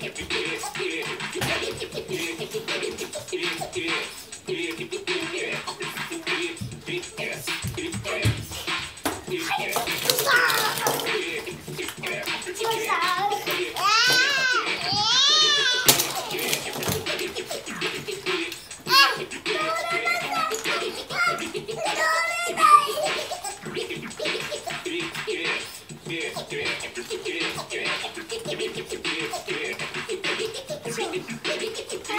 Get it. get you kids dead.